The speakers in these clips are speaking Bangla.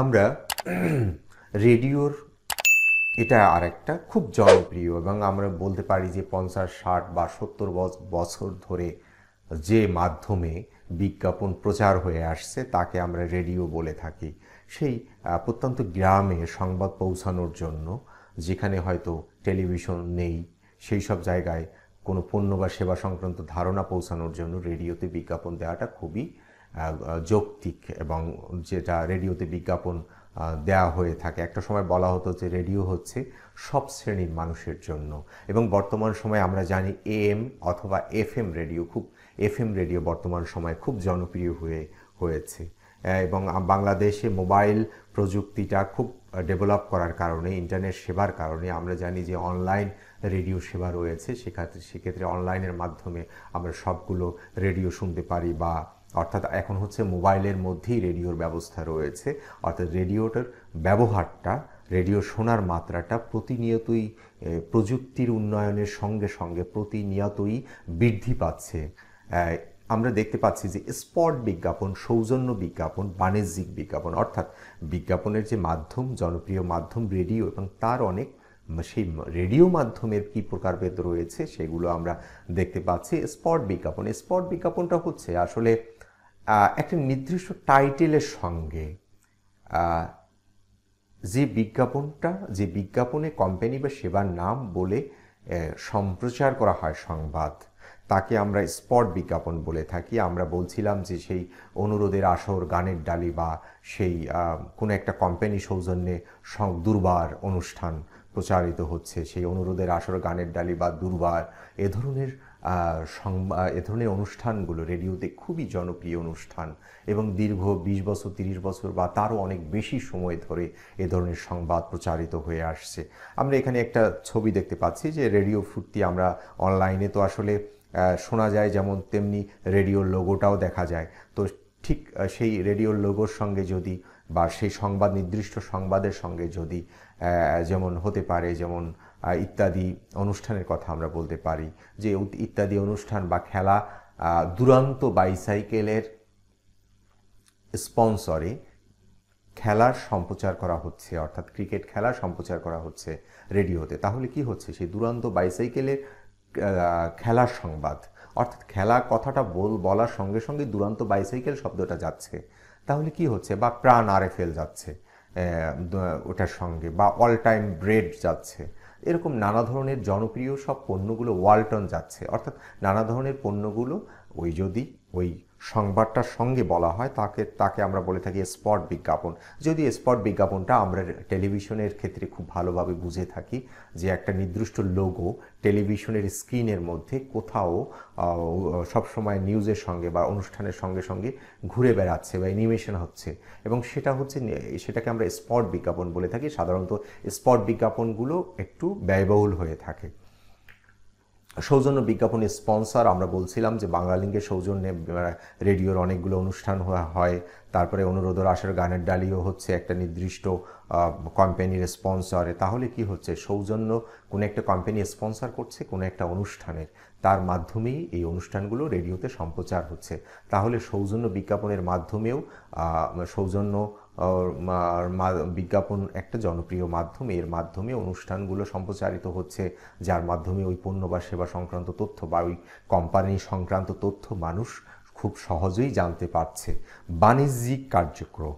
আমরা রেডিওর এটা আরেকটা খুব জনপ্রিয় এবং আমরা বলতে পারি যে পঞ্চাশ, ষাট বা সত্তর বছর ধরে যে মাধ্যমে বিজ্ঞাপন প্রচার হয়ে আসছে, তাকে আমরা রেডিও বলে থাকি। সেই প্রত্যন্ত গ্রামে সংবাদ পৌঁছানোর জন্য, যেখানে হয়তো টেলিভিশন নেই, সেই সব জায়গায় কোনো পণ্য বা সেবা সংক্রান্ত ধারণা পৌঁছানোর জন্য রেডিওতে বিজ্ঞাপন দেওয়াটা খুবই যৌক্তিক এবং যেটা রেডিওতে বিজ্ঞাপন দেয়া হয়ে থাকে। একটা সময় বলা হতো যে রেডিও হচ্ছে সব শ্রেণির মানুষের জন্য। এবং বর্তমান সময়ে আমরা জানি এএম অথবা এফএম রেডিও খুব, এফএম রেডিও বর্তমান সময়ে খুব জনপ্রিয় হয়ে হয়েছে। এবং বাংলাদেশে মোবাইল প্রযুক্তিটা খুব ডেভেলপ করার কারণে, ইন্টারনেট সেবার কারণে আমরা জানি যে অনলাইন রেডিও সেবা রয়েছে। সেক্ষেত্রে সেক্ষেত্রে অনলাইনের মাধ্যমে আমরা সবগুলো রেডিও শুনতে পারি বা অর্থাৎ এখন হচ্ছে মোবাইলের মধ্যেই রেডিওর ব্যবস্থা রয়েছে। অর্থাৎ রেডিওটার ব্যবহারটা, রেডিও শোনার মাত্রাটা প্রতিনিয়তই প্রযুক্তির উন্নয়নের সঙ্গে সঙ্গে প্রতিনিয়তই বৃদ্ধি পাচ্ছে। আমরা দেখতে পাচ্ছি যে স্পট বিজ্ঞাপন, সৌজন্য বিজ্ঞাপন, বাণিজ্যিক বিজ্ঞাপন, অর্থাৎ বিজ্ঞাপনের যে মাধ্যম, জনপ্রিয় মাধ্যম রেডিও এবং তার অনেক, সেই রেডিও মাধ্যমের কী প্রকারভেদ রয়েছে সেগুলো আমরা দেখতে পাচ্ছি। স্পট বিজ্ঞাপন, স্পট বিজ্ঞাপনটা হচ্ছে আসলে একটা নির্দিষ্ট টাইটেলের সঙ্গে যে বিজ্ঞাপনটা, যে বিজ্ঞাপনে কোম্পানি বা সেবার নাম বলে সম্প্রচার করা হয় সংবাদ, তাকে আমরা স্পট বিজ্ঞাপন বলে থাকি। আমরা বলছিলাম যে সেই অনুরোধের আসর, গানের ডালি বা সেই কোনো একটা কোম্পানি সৌজন্যে দুর্বার অনুষ্ঠান প্রচারিত হচ্ছে। সেই অনুরোধের আসর গানের ডালি বা দুর্বার, এ ধরনের সংবাদ এ ধরনের অনুষ্ঠানগুলো রেডিওতে খুবই জনপ্রিয় অনুষ্ঠান এবং দীর্ঘ বিশ বছর, তিরিশ বছর বা তারও অনেক বেশি সময় ধরে এ ধরনের সংবাদ প্রচারিত হয়ে আসছে। আমরা এখানে একটা ছবি দেখতে পাচ্ছি যে রেডিও ফুর্তি আমরা অনলাইনে তো আসলে শোনা যায় যেমন তেমনি রেডিওর লোগোটাও দেখা যায়। তো ঠিক সেই রেডিওর লোগোর সঙ্গে যদি বা সেই সংবাদ, নির্দিষ্ট সংবাদের সঙ্গে যদি যেমন হতে পারে, যেমন ইত্যাদি অনুষ্ঠানের কথা আমরা বলতে পারি। যে ইত্যাদি অনুষ্ঠান বা খেলা দুরান্ত বাইসাইকেলের স্পন্সরে খেলার সম্প্রচার করা হচ্ছে, অর্থাৎ ক্রিকেট খেলা সম্প্রচার করা হচ্ছে রেডিওতে। তাহলে কি হচ্ছে? সেই দুরান্ত বাইসাইকেলের খেলার সংবাদ। অর্থাৎ খেলা কথাটা বল বলার সঙ্গে সঙ্গে দুরান্ত বাইসাইকেল শব্দটা যাচ্ছে। তাহলে কি হচ্ছে? বা প্রাণ আরএফএল যাচ্ছে। ওটার সঙ্গে, বা অল টাইম ব্রেড যাচ্ছে। এরকম নানা ধরনের জনপ্রিয় সব পণ্যগুলো ওয়ালটন যাচ্ছে। অর্থাৎ নানা ধরনের পণ্যগুলো ওই যদি ওই সংবাদটার সঙ্গে বলা হয়, তাকে তাকে আমরা বলে থাকি স্পট বিজ্ঞাপন। যদি স্পট বিজ্ঞাপনটা আমরা টেলিভিশনের ক্ষেত্রে খুব ভালোভাবে বুঝে থাকি যে একটা নির্দিষ্ট লোগো টেলিভিশনের স্ক্রিনের মধ্যে কোথাও সবসময় নিউজের সঙ্গে বা অনুষ্ঠানের সঙ্গে সঙ্গে ঘুরে বেড়াচ্ছে বা অ্যানিমেশন হচ্ছে। এবং সেটা হচ্ছে সেটাকে আমরা স্পট বিজ্ঞাপন বলে থাকি। সাধারণত স্পট বিজ্ঞাপনগুলো একটু ব্যয়বহুল হয়ে থাকে। সৌজন্য বিজ্ঞাপনের স্পন্সর, আমরা বলছিলাম যে বাংলালিঙ্গের সৌজন্যে রেডিওর অনেকগুলো অনুষ্ঠান হয় তারপরে অনুরোধর আসার গানের ডালিও হচ্ছে একটা নির্দিষ্ট কোম্পানির স্পন্সরে। তাহলে কি হচ্ছে? সৌজন্য কোনো একটা কোম্পানি স্পন্সর করছে, কোনো একটা অনুষ্ঠানের। তার মাধ্যমেই এই অনুষ্ঠানগুলো রেডিওতে সম্প্রচার হচ্ছে। তাহলে সৌজন্য বিজ্ঞাপনের মাধ্যমেও সৌজন্য বিজ্ঞাপন একটা জনপ্রিয় মাধ্যম। এর মাধ্যমে অনুষ্ঠানগুলো সম্প্রচারিত হচ্ছে, যার মাধ্যমে ওই পণ্য বা সেবা সংক্রান্ত তথ্য বা ওই কোম্পানি সংক্রান্ত তথ্য মানুষ খুব সহজেই জানতে পারছে। বাণিজ্যিক কার্যক্রম।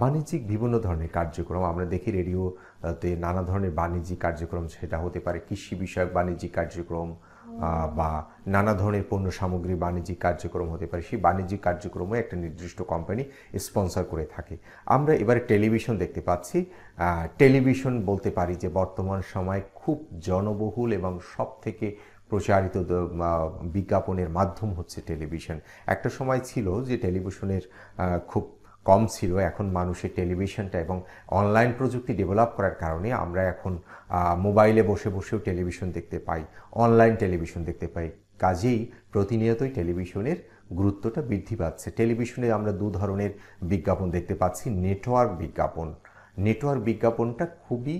বাণিজ্যিক বিভিন্ন ধরনের কার্যক্রম। আমরা দেখি রেডিওতে নানা ধরনের বাণিজ্যিক কার্যক্রম, সেটা হতে পারে কৃষি বিষয়ক বাণিজ্যিক কার্যক্রম বা নানা ধরনের পণ্য সামগ্রী বাণিজ্যিক কার্যক্রম হতে পারে। সেই বাণিজ্যিক কার্যক্রমও একটা নির্দিষ্ট কোম্পানি স্পন্সর করে থাকে। আমরা এবারে টেলিভিশন দেখতে পাচ্ছি। টেলিভিশন বলতে পারি যে বর্তমান সময় খুব জনবহুল এবং সব থেকে প্রচারিত বিজ্ঞাপনের মাধ্যম হচ্ছে টেলিভিশন। একটা সময় ছিল যে টেলিভিশনের খুব কম ছিল এখন মানুষের টেলিভিশনটা এবং অনলাইন প্রযুক্তি ডেভেলপ করার কারণে আমরা এখন মোবাইলে বসে বসেও টেলিভিশন দেখতে পাই অনলাইন টেলিভিশন দেখতে পাই। কাজেই প্রতিনিয়তই টেলিভিশনের গুরুত্বটা বৃদ্ধি পাচ্ছে। টেলিভিশনে আমরা দু ধরনের বিজ্ঞাপন দেখতে পাচ্ছি নেটওয়ার্ক বিজ্ঞাপন। নেটওয়ার্ক বিজ্ঞাপনটা খুবই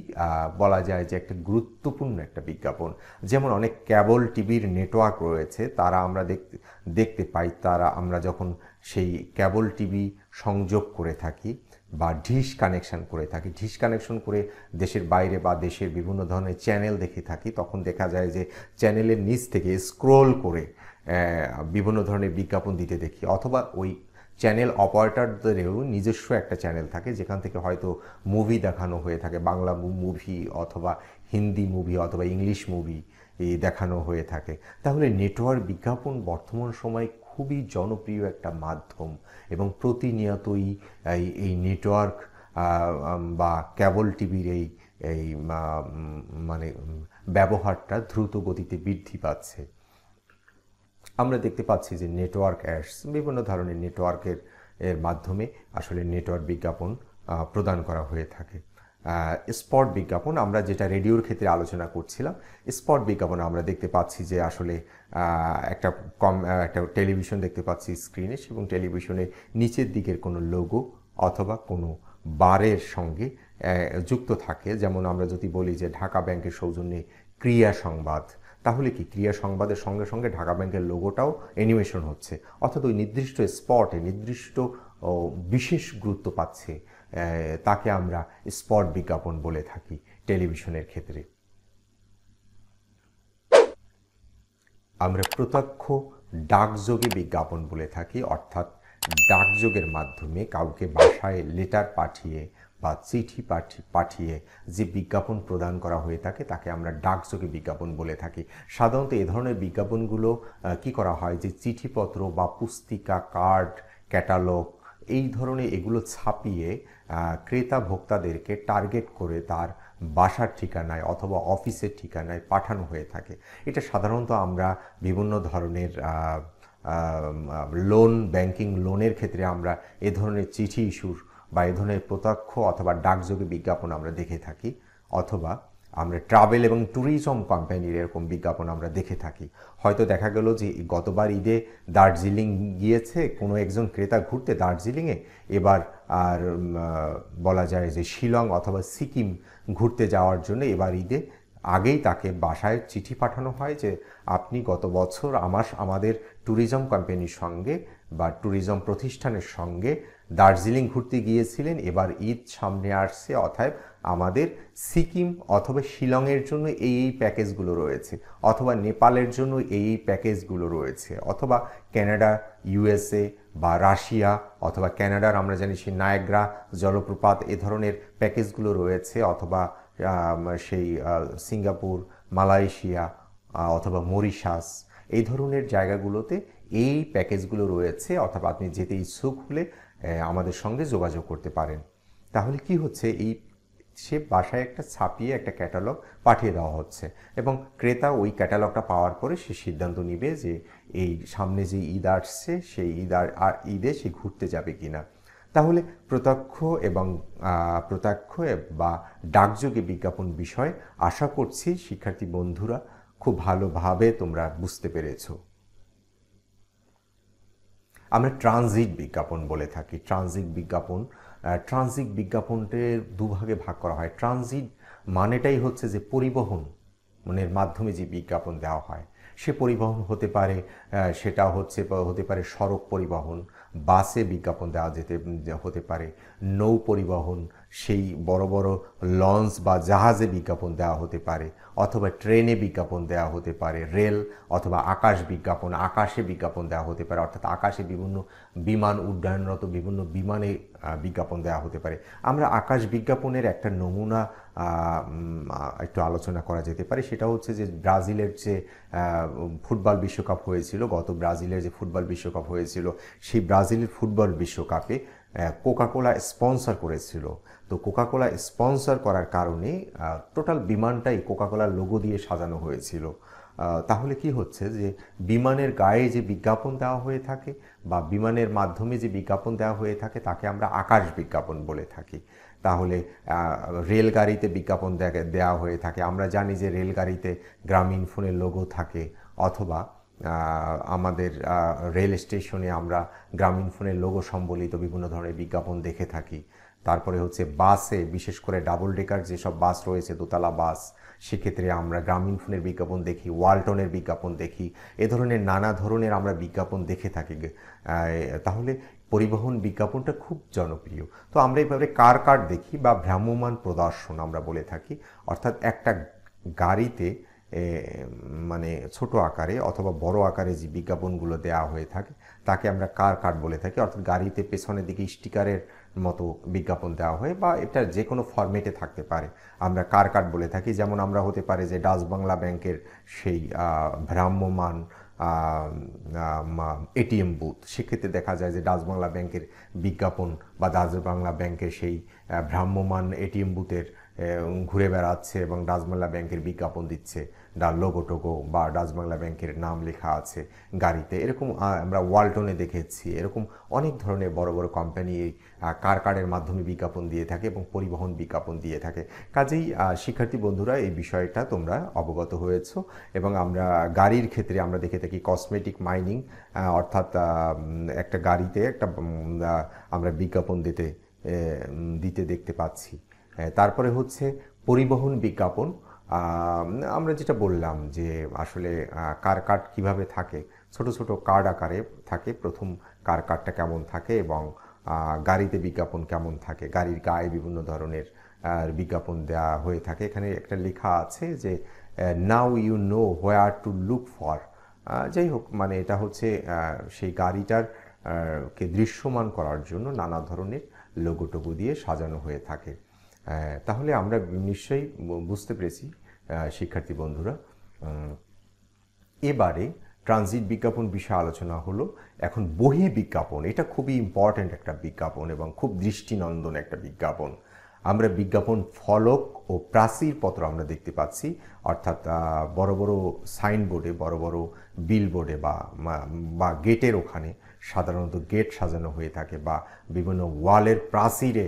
বলা যায় যে একটা গুরুত্বপূর্ণ একটা বিজ্ঞাপন। যেমন অনেক ক্যাবল টিভির নেটওয়ার্ক রয়েছে, তারা আমরা দেখতে দেখতে পাই। তারা আমরা যখন সেই ক্যাবল টিভি সংযোগ করে থাকি বা ডিশ কানেকশন করে থাকি। ডিশ কানেকশন করে দেশের বাইরে বা দেশের বিভিন্ন ধরনের চ্যানেল দেখে থাকি। তখন দেখা যায় যে চ্যানেলের নিচ থেকে স্ক্রোল করে বিভিন্ন ধরনের বিজ্ঞাপন দিতে দেখি। অথবা ওই চ্যানেল অপারেটরদেরও নিজস্ব একটা চ্যানেল থাকে, যেখান থেকে হয়তো মুভি দেখানো হয়ে থাকে, বাংলা মুভি অথবা হিন্দি মুভি অথবা ইংলিশ মুভি দেখানো হয়ে থাকে। তাহলে নেটওয়ার্ক বিজ্ঞাপন বর্তমান সময় খুবই জনপ্রিয় একটা মাধ্যম এবং প্রতিনিয়তই এই এই নেটওয়ার্ক বা ক্যাবল টিভির এই এই মানে ব্যবহারটা দ্রুত গতিতে বৃদ্ধি পাচ্ছে। আমরা দেখতে পাচ্ছি যে নেটওয়ার্ক অ্যাডস বিভিন্ন ধরনের নেটওয়ার্কের এর মাধ্যমে আসলে নেটওয়ার্ক বিজ্ঞাপন প্রদান করা হয়ে থাকে। স্পট বিজ্ঞাপন আমরা যেটা রেডিওর ক্ষেত্রে আলোচনা করছিলাম, স্পট বিজ্ঞাপন আমরা দেখতে পাচ্ছি যে আসলে একটা কম একটা টেলিভিশন দেখতে পাচ্ছি স্ক্রিনে এবং টেলিভিশনের নিচের দিকের কোনো লোগো অথবা কোনো বারের সঙ্গে যুক্ত থাকে। যেমন আমরা যদি বলি যে ঢাকা ব্যাংকের সৌজন্যে ক্রিয়া সংবাদ, তাহলে কি ক্রিয়া সংবাদের সঙ্গে সঙ্গে ঢাকা ব্যাংকের লোগোটাও অ্যানিমেশন হচ্ছে? অর্থাৎ ওই নির্দিষ্ট স্পটে নির্দিষ্ট বিশেষ গুরুত্ব পাচ্ছে তাকে আমরা স্পট বিজ্ঞাপন বলে থাকি টেলিভিশনের ক্ষেত্রে। আমরা প্রত্যক্ষ ডাকযোগে বিজ্ঞাপন বলে থাকি, অর্থাৎ ডাকযোগের মাধ্যমে কাউকে বাসায় লেটার পাঠিয়ে বা চিঠি পাঠিয়ে যে বিজ্ঞাপন প্রদান করা হয়ে থাকে, তাকে আমরা ডাকযোগে বিজ্ঞাপন বলে থাকি। সাধারণত এ ধরনের বিজ্ঞাপনগুলো কি করা হয় যে চিঠিপত্র বা পুস্তিকা, কার্ড, ক্যাটালগ এই ধরনের এগুলো ছাপিয়ে ক্রেতা ভোক্তাদেরকে টার্গেট করে তার বাসার ঠিকানায় অথবা অফিসের ঠিকানায় পাঠানো হয়ে থাকে। এটা সাধারণত আমরা বিভিন্ন ধরনের লোন, ব্যাংকিং লোনের ক্ষেত্রে আমরা এ ধরনের চিঠি ইস্যুর বা এ ধরনের প্রত্যক্ষ অথবা ডাকযোগে বিজ্ঞাপন আমরা দেখে থাকি। অথবা আমরা ট্রাভেল এবং ট্যুরিজম কোম্পানির এরকম বিজ্ঞাপন আমরা দেখে থাকি। হয়তো দেখা গেল যে গতবার ঈদে দার্জিলিং গিয়েছে, কোনো একজন ক্রেতা ঘুরতে দার্জিলিংয়ে, এবার আর বলা যায় যে শিলং অথবা সিকিম ঘুরতে যাওয়ার জন্য এবার ঈদে আগেই তাকে বাসায় চিঠি পাঠানো হয় যে, আপনি গত বছর আমার, আমাদের ট্যুরিজম কোম্পানির সঙ্গে বা ট্যুরিজম প্রতিষ্ঠানের সঙ্গে দার্জিলিং ঘুরতে গিয়েছিলেন। এবার ঈদ সামনে আসছে অর্থাৎ আমাদের সিকিম অথবা শিলংয়ের জন্য এই এই প্যাকেজগুলো রয়েছে, অথবা নেপালের জন্য এই এই প্যাকেজগুলো রয়েছে, অথবা ক্যানাডা, ইউএসএ বা রাশিয়া, অথবা ক্যানাডার আমরা জানি সেই নায়গ্রা জলপ্রপাত এ ধরনের প্যাকেজগুলো রয়েছে, অথবা সেই সিঙ্গাপুর, মালয়েশিয়া অথবা মরিশাস, এই ধরনের জায়গাগুলোতে এই প্যাকেজগুলো রয়েছে, অথবা আপনি যেতে ইচ্ছুক হলে আমাদের সঙ্গে যোগাযোগ করতে পারেন। তাহলে কি হচ্ছে? এই সে বাসায় একটা ছাপিয়ে একটা ক্যাটালগ পাঠিয়ে দেওয়া হচ্ছে এবং ক্রেতা ওই ক্যাটালগটা পাওয়ার পরে সে সিদ্ধান্ত নিবে যে এই সামনে যে ঈদ আসছে, সেই ঈদ আর ঈদে সে ঘুরতে যাবে কিনা। তাহলে প্রত্যক্ষ এবং প্রত্যক্ষ বা ডাকযোগে বিজ্ঞাপন বিষয় আশা করছি শিক্ষার্থী বন্ধুরা খুব ভালোভাবে তোমরা বুঝতে পেরেছ। আমরা ট্রানজিট বিজ্ঞাপন বলে থাকি। ট্রানজিট বিজ্ঞাপন ট্রানজিট বিজ্ঞাপনটি দুভাগে ভাগ করা হয়। ট্রানজিট মানেটাই হচ্ছে যে পরিবহন, মনের মাধ্যমে যে বিজ্ঞাপন দেওয়া হয়। সে পরিবহন হতে পারে সেটা হচ্ছে, হতে পারে সড়ক পরিবহন, বাসে বিজ্ঞাপন দেওয়া যেতে, হতে পারে, নৌ পরিবহন সেই বড় বড় লঞ্চ বা জাহাজে বিজ্ঞাপন দেওয়া হতে পারে, অথবা ট্রেনে বিজ্ঞাপন দেওয়া হতে পারে, রেল অথবা আকাশ বিজ্ঞাপন, আকাশে বিজ্ঞাপন দেওয়া হতে পারে, অর্থাৎ আকাশে বিভিন্ন বিমান, উড্ডয়নরত বিভিন্ন বিমানে বিজ্ঞাপন দেওয়া হতে পারে। আমরা আকাশ বিজ্ঞাপনের একটা নমুনা একটু আলোচনা করা যেতে পারে। সেটা হচ্ছে যে ব্রাজিলের যে ফুটবল বিশ্বকাপ হয়েছিল, গত ব্রাজিলের যে ফুটবল বিশ্বকাপ হয়েছিল, সেই ব্রাজিলের ফুটবল বিশ্বকাপে কোকাকোলা স্পন্সর করেছিল। তো কোকাকোলা স্পন্সর করার কারণে টোটাল বিমানটাই কোকাকোলার লোগো দিয়ে সাজানো হয়েছিল। তাহলে কি হচ্ছে যে, বিমানের গায়ে যে বিজ্ঞাপন দেওয়া হয়ে থাকে বা বিমানের মাধ্যমে যে বিজ্ঞাপন দেওয়া হয়ে থাকে, তাকে আমরা আকাশ বিজ্ঞাপন বলে থাকি। তাহলে রেলগাড়িতে বিজ্ঞাপন দেওয়া হয়ে থাকে। আমরা জানি যে রেলগাড়িতে গ্রামীণ ফোনের লোগো থাকে অথবা আমাদের রেল স্টেশনে আমরা গ্রামীণ ফোনের লোগো সম্বলিত বিভিন্ন ধরনের বিজ্ঞাপন দেখে থাকি। তারপরে হচ্ছে বাসে, বিশেষ করে ডাবল ডেকার যেসব বাস রয়েছে, দোতলা বাস, সেক্ষেত্রে আমরা গ্রামীণ ফোনের বিজ্ঞাপন দেখি, ওয়ালটনের বিজ্ঞাপন দেখি, এ ধরনের নানা ধরনের আমরা বিজ্ঞাপন দেখে থাকি। তাহলে পরিবহন বিজ্ঞাপনটা খুব জনপ্রিয়। তো আমরা এইভাবে কার কার্ড দেখি বা ভ্রাম্যমান প্রদর্শন আমরা বলে থাকি, অর্থাৎ একটা গাড়িতে মানে ছোট আকারে অথবা বড় আকারে যে বিজ্ঞাপনগুলো দেওয়া হয়ে থাকে, তাকে আমরা কার কার্ড বলে থাকি, অর্থাৎ গাড়িতে পেছনের দিকে স্টিকারের মতো বিজ্ঞাপন দেওয়া হয় বা এটা যে কোনো ফর্মেটে থাকতে পারে। আমরা কার কার্ড বলে থাকি? যেমন আমরা হতে পারে যে ডাচ বাংলা ব্যাংকের সেই ভ্রাম্যমান এটিএম বুথ। সেক্ষেত্রে দেখা যায় যে ডাচ বাংলা ব্যাংকের বিজ্ঞাপন বা ডাচ বাংলা ব্যাংকের সেই ভ্রাম্যমান এটিএম বুথের ঘুরে বেড়াচ্ছে এবং ডাচবাংলা ব্যাংকের বিজ্ঞাপন দিচ্ছে। ডাল লোগো টোগো বা ডাচবাংলা ব্যাংকের নাম লেখা আছে গাড়িতে। এরকম আমরা ওয়ালটনে দেখেছি। এরকম অনেক ধরনের বড় বড় কোম্পানি কার কার্ডের মাধ্যমে বিজ্ঞাপন দিয়ে থাকে এবং পরিবহন বিজ্ঞাপন দিয়ে থাকে। কাজেই শিক্ষার্থী বন্ধুরা, এই বিষয়টা তোমরা অবগত হয়েছ এবং আমরা গাড়ির ক্ষেত্রে আমরা দেখে থাকি কসমেটিক মাইনিং অর্থাৎ একটা গাড়িতে একটা আমরা বিজ্ঞাপন দিতে দিতে দেখতে পাচ্ছি। তারপরে হচ্ছে পরিবহন বিজ্ঞাপন। আমরা যেটা বললাম যে আসলে কার কার্ড কীভাবে থাকে, ছোট ছোট কার্ড আকারে থাকে, প্রথম কার কার্ডটা কেমন থাকে এবং গাড়িতে বিজ্ঞাপন কেমন থাকে, গাড়ির গায়ে বিভিন্ন ধরনের বিজ্ঞাপন দেওয়া হয়ে থাকে। এখানে একটা লেখা আছে যে now you know where to look for যাই হোক মানে এটা হচ্ছে সেই গাড়িটার কে দৃশ্যমান করার জন্য নানা ধরনের লোগোটোগো দিয়ে সাজানো হয়ে থাকে। তাহলে আমরা নিশ্চয়ই বুঝতে পেরেছি শিক্ষার্থী বন্ধুরা। এবারে ট্রানজিট বিজ্ঞাপন বিষয়ে আলোচনা হলো। এখন বহি বিজ্ঞাপন, এটা খুবই ইম্পর্ট্যান্ট একটা বিজ্ঞাপন এবং খুব দৃষ্টিনন্দন একটা বিজ্ঞাপন। আমরা বিজ্ঞাপন ফলক ও প্রাচীর পত্র আমরা দেখতে পাচ্ছি, অর্থাৎ বড় বড় সাইনবোর্ডে, বড় বড় বিলবোর্ডে বা বা গেটের ওখানে। সাধারণত গেট সাজানো হয়ে থাকে বা বিভিন্ন ওয়ালের প্রাচীরে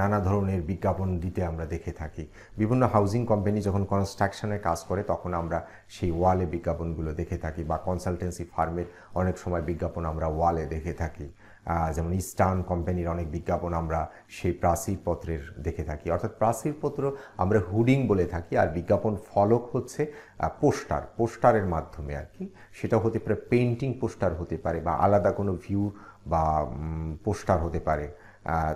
নানা ধরনের বিজ্ঞাপন দিতে আমরা দেখে থাকি। বিভিন্ন হাউজিং কোম্পানি যখন কনস্ট্রাকশনের কাজ করে, তখন আমরা সেই ওয়ালে বিজ্ঞাপনগুলো দেখে থাকি বা কনসালটেন্সি ফার্মের অনেক সময় বিজ্ঞাপন আমরা ওয়ালে দেখে থাকি। যেমন ইস্টার্ন কোম্পানির অনেক বিজ্ঞাপন আমরা সেই প্রাচীরপত্রের দেখে থাকি। অর্থাৎ প্রাচীরপত্র আমরা হুডিং বলে থাকি আর বিজ্ঞাপন ফলক হচ্ছে পোস্টার পোস্টারের মাধ্যমে আর কি। সেটা হতে পারে পেন্টিং পোস্টার হতে পারে বা আলাদা কোনো ভিউ বা পোস্টার হতে পারে।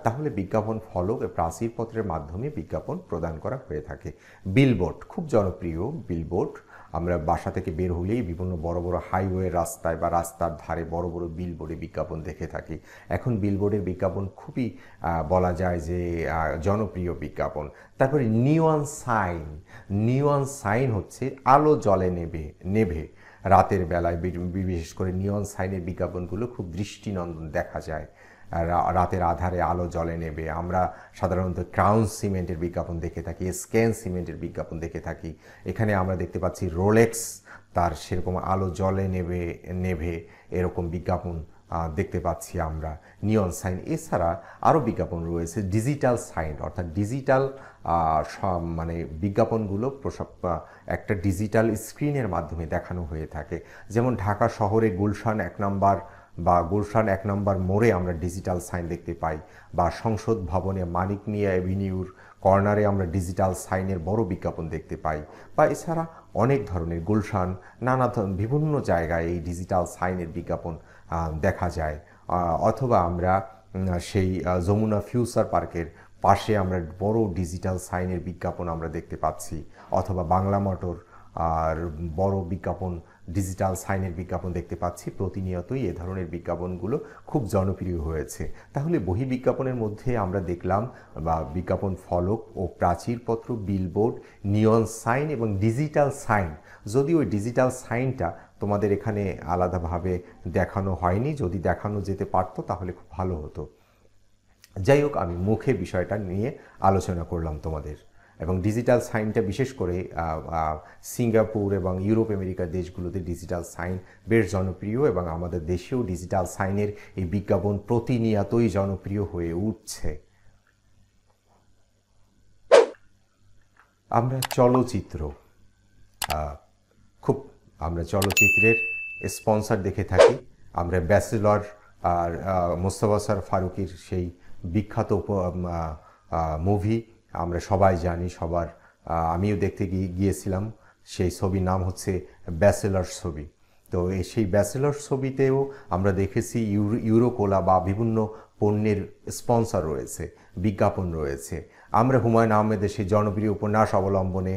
তাহলে বিজ্ঞাপন ফলক প্রাচীরপত্রের মাধ্যমে বিজ্ঞাপন প্রদান করা হয়ে থাকে। বিলবোর্ড, খুব জনপ্রিয় বিলবোর্ড। আমরা বাসা থেকে বের হলেই বিভিন্ন বড় বড় হাইওয়ে রাস্তায় বা রাস্তার ধারে বড় বড় বিলবোর্ডে বিজ্ঞাপন দেখে থাকি। এখন বিলবোর্ডের বিজ্ঞাপন খুবই বলা যায় যে জনপ্রিয় বিজ্ঞাপন। তারপরে নিওয়ান সাইন। নিওয়ান সাইন হচ্ছে আলো জলে নেবে, নেভে। রাতের বেলায় বিশেষ করে নিয়ন সাইনের বিজ্ঞাপনগুলো খুব দৃষ্টিনন্দন দেখা যায়। রাতের আধারে আলো জলে নেবে। আমরা সাধারণত ক্রাউন সিমেন্টের বিজ্ঞাপন দেখে থাকি স্ক্যান সিমেন্টের বিজ্ঞাপন দেখে থাকি। এখানে আমরা দেখতে পাচ্ছি রোলেক্স, তার সেরকম আলো জলে নেবে, নেভে এরকম বিজ্ঞাপন দেখতে পাচ্ছি আমরা। নিয়ন সাইন, এছাড়া আরও বিজ্ঞাপন রয়েছে, ডিজিটাল সাইন, অর্থাৎ ডিজিটাল মানে বিজ্ঞাপনগুলো প্রসব একটা ডিজিটাল স্ক্রিনের মাধ্যমে দেখানো হয়ে থাকে। যেমন ঢাকা শহরে গুলশান এক নম্বর বা গুলশান এক নম্বর মোড়ে আমরা ডিজিটাল সাইন দেখতে পাই বা সংসদ ভবনে মানিক মিয়া অ্যাভিনিউর কর্নারে আমরা ডিজিটাল সাইনের বড় বিজ্ঞাপন দেখতে পাই বা এছাড়া অনেক ধরনের গুলশান, নানা বিভিন্ন জায়গায় এই ডিজিটাল সাইনের বিজ্ঞাপন দেখা যায়। অথবা আমরা সেই যমুনা ফিউচার পার্কের পাশে আমরা বড় ডিজিটাল সাইনের বিজ্ঞাপন আমরা দেখতে পাচ্ছি। অথবা বাংলা মোটর আর বড় বিজ্ঞাপন ডিজিটাল সাইনের বিজ্ঞাপন দেখতে পাচ্ছি। প্রতিনিয়তই এ ধরনের বিজ্ঞাপনগুলো খুব জনপ্রিয় হয়েছে। তাহলে বহি বিজ্ঞাপনের মধ্যে আমরা দেখলাম, বা বিজ্ঞাপন ফলক ও প্রাচীরপত্র বিলবোর্ড নিয়ন সাইন এবং ডিজিটাল সাইন যদি ওই ডিজিটাল সাইনটা তোমাদের এখানে আলাদাভাবে দেখানো হয়নি, যদি দেখানো যেতে পারতো তাহলে খুব ভালো হতো। যাই হোক, আমি মুখে বিষয়টা নিয়ে আলোচনা করলাম তোমাদের। এবং ডিজিটাল সাইনটা বিশেষ করে সিঙ্গাপুর এবং ইউরোপ, আমেরিকার দেশগুলোতে ডিজিটাল সাইন বেশ জনপ্রিয় এবং আমাদের দেশেও ডিজিটাল সাইনের এই বিজ্ঞাপন প্রতিনিয়তই জনপ্রিয় হয়ে উঠছে। আমরা চলচ্চিত্র খুব আমরা চলচ্চিত্রের স্পন্সার দেখে থাকি। আমরা ব্যাচেলর আর মোস্তফা স্যার ফারুকির সেই বিখ্যাত মুভি আমরা সবাই জানি, সবার আমিও দেখতে গিয়ে গিয়েছিলাম। সেই ছবির নাম হচ্ছে ব্যাচেলার ছবি। তো সেই ব্যাচেলার ছবিতেও আমরা দেখেছি ইউরো, ইউরোকোলা বা বিভিন্ন পণ্যের স্পন্সর রয়েছে, বিজ্ঞাপন রয়েছে। আমরা হুমায়ুন আহমেদের সেই জনপ্রিয় উপন্যাস অবলম্বনে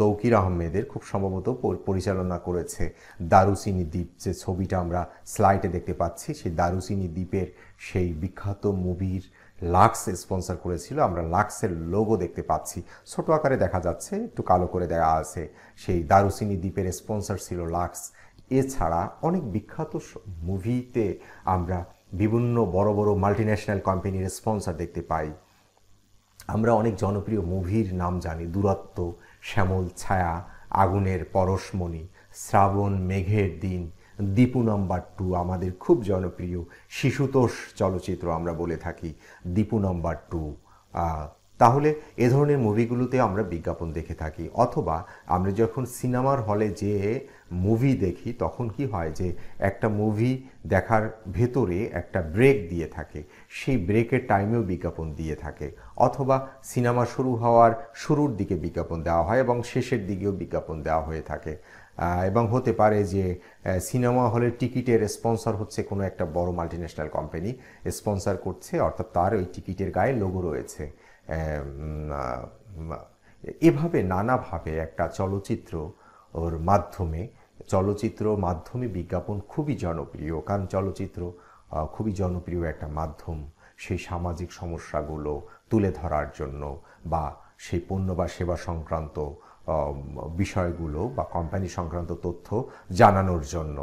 তৌকির আহমেদের খুব সম্ভবত পরিচালনা করেছে দারুচিনি দ্বীপ। যে ছবিটা আমরা স্লাইডে দেখতে পাচ্ছি, সেই দারুচিনি দ্বীপের সেই বিখ্যাত মুভির লাক্স স্পন্সর করেছিল, আমরা লাক্সের লোগো দেখতে পাচ্ছি। ছোট আকারে দেখা যাচ্ছে, একটু কালো করে দেওয়া আছে। সেই দারুচিনি দ্বীপের স্পন্সর ছিল লাক্স। এছাড়া অনেক বিখ্যাত মুভিতে আমরা বিভিন্ন বড় বড় মাল্টিন্যাশনাল কোম্পানির স্পন্সর দেখতে পাই। আমরা অনেক জনপ্রিয় মুভির নাম জানি, দূরত্ব, শ্যামল ছায়া, আগুনের পরশমণি, শ্রাবণ মেঘের দিন দীপু নাম্বার টু, আমাদের খুব জনপ্রিয় শিশুতোষ চলচ্চিত্র আমরা বলে থাকি, দীপু নাম্বার টু। তাহলে এ ধরনের মুভিগুলোতে আমরা বিজ্ঞাপন দেখে থাকি, অথবা আমরা যখন সিনেমার হলে যেয়ে মুভি দেখি, তখন কি হয় যে একটা মুভি দেখার ভেতরে একটা ব্রেক দিয়ে থাকে, সেই ব্রেকের টাইমেও বিজ্ঞাপন দিয়ে থাকে, অথবা সিনেমা শুরু হওয়ার শুরুর দিকে বিজ্ঞাপন দেওয়া হয় এবং শেষের দিকেও বিজ্ঞাপন দেওয়া হয়ে থাকে। এবং হতে পারে যে সিনেমা হলের টিকিটের স্পন্সর হচ্ছে কোনো একটা বড় মাল্টিন্যাশনাল কোম্পানি স্পন্সর করছে, অর্থাৎ তার ওই টিকিটের গায়ে লোগো রয়েছে। এভাবে নানাভাবে একটা চলচ্চিত্র ওর মাধ্যমে, চলচ্চিত্র মাধ্যমে বিজ্ঞাপন খুবই জনপ্রিয়, কারণ চলচ্চিত্র খুবই জনপ্রিয় একটা মাধ্যম। সেই সামাজিক সমস্যাগুলো তুলে ধরার জন্য বা সেই পণ্য বা সেবা সংক্রান্ত বিষয়গুলো বা কোম্পানি সংক্রান্ত তথ্য জানানোর জন্য।